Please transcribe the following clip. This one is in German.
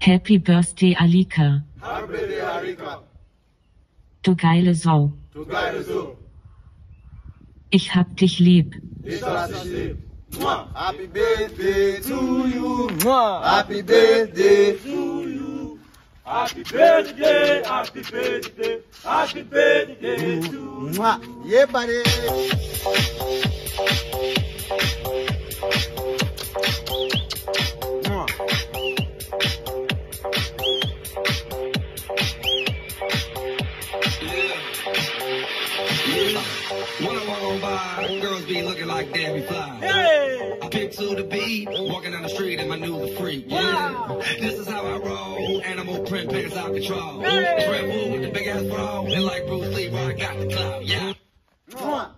Happy Birthday Alika. Happy birthday, Harika. Du geile Sau. Du geile so. Ich hab dich lieb. Ich lass dich leben. Mua. Happy birthday to you. Mua. Happy birthday to you. Happy birthday, happy birthday, happy birthday to you. Mua. Yeah, buddy. When I walk on by, girls be looking like Debbie Fly. Hey! I pick to the beat, walking down the street and my new the freak. Yeah. This is how I roll. Animal print pants out control. Hey! Red Bull with the big ass bra. And like Bruce Lee, I got the clout. Yeah.